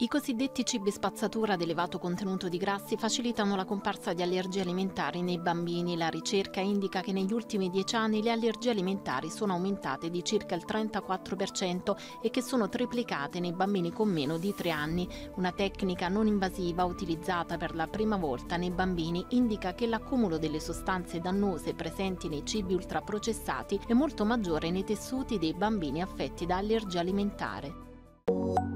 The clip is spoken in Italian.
I cosiddetti cibi spazzatura ad elevato contenuto di grassi facilitano la comparsa di allergie alimentari nei bambini. La ricerca indica che negli ultimi dieci anni le allergie alimentari sono aumentate di circa il 34% e che sono triplicate nei bambini con meno di tre anni. Una tecnica non invasiva utilizzata per la prima volta nei bambini indica che l'accumulo delle sostanze dannose presenti nei cibi ultraprocessati è molto maggiore nei tessuti dei bambini affetti da allergia alimentare.